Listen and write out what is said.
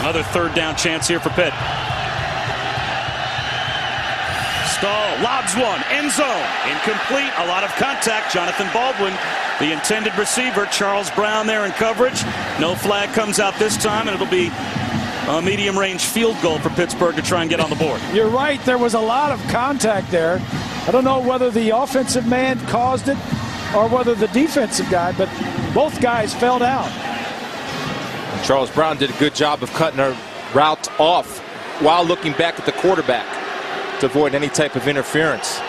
Another third down chance here for Pitt. Stull lobs one, end zone, incomplete, a lot of contact. Jonathan Baldwin, the intended receiver, Charles Brown there in coverage. No flag comes out this time, and it'll be a medium range field goal for Pittsburgh to try and get on the board. You're right, there was a lot of contact there. I don't know whether the offensive man caused it or whether the defensive guy, but both guys fell down. Charles Brown did a good job of cutting her route off while looking back at the quarterback to avoid any type of interference.